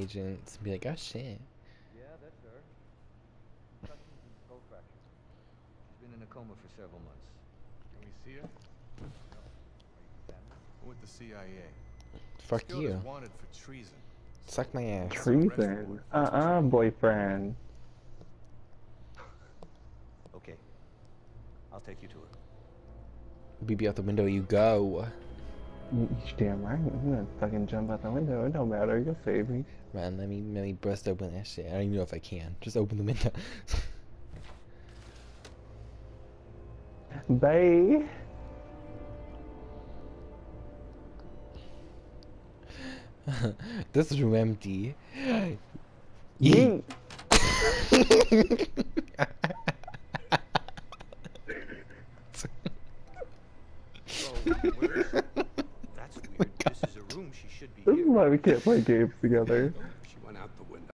agents and be like, oh shit. Yeah, that's her. Skull fracture. She's been in a coma for several months. Can we see her? Are you family? I'm with the CIA. Fuck Still you. wanted for treason. Suck my ass. Treason. Uh-uh, boyfriend. Okay. I'll take you to her. BB out the window you go. You damn right. I'm gonna fucking jump out the window. It don't matter. You'll save me. Man, let me let me burst open that shit. I don't even know if I can. Just open the window. Bye. this room empty. Yeet. So, where is she? That's weird. This is a room. She should be This here. is why we can't play games together.